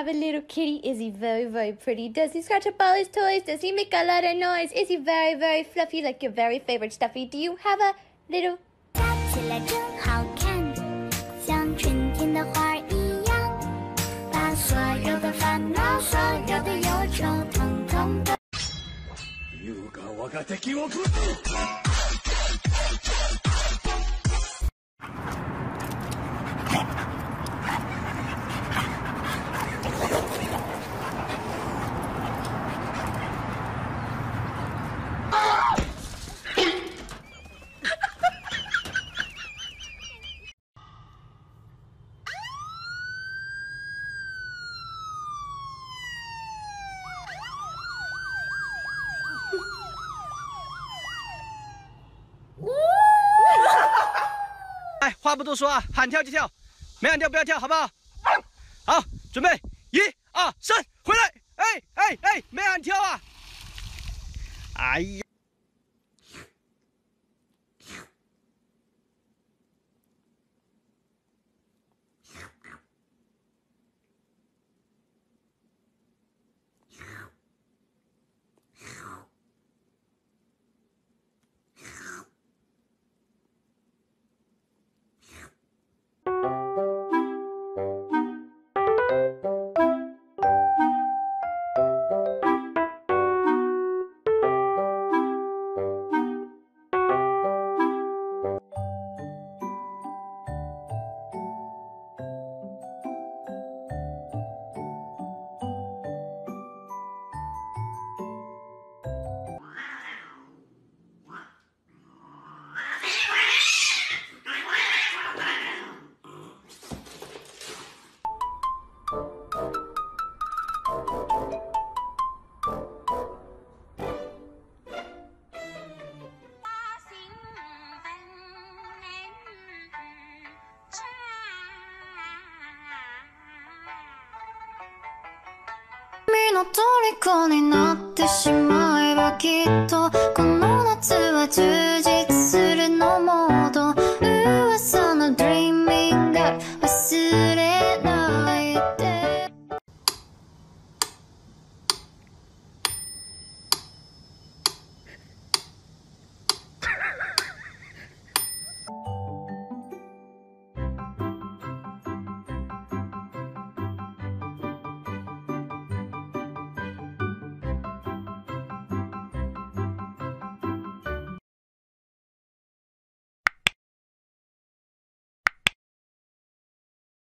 have a little kitty? Is he very, very pretty? Does he scratch up all his toys? Does he make a lot of noise? Is he very, very fluffy like your very favorite stuffy? Do you have a little 烦恼、所有的忧愁，统统都。话不多说啊，喊跳就跳，没喊跳不要跳，好不好？好，准备，一、二、三，回来！哎哎哎，没喊跳啊！哎呀！の虜になってしまえばきっとこの夏は充実するのモード噂の Dreaming が忘れ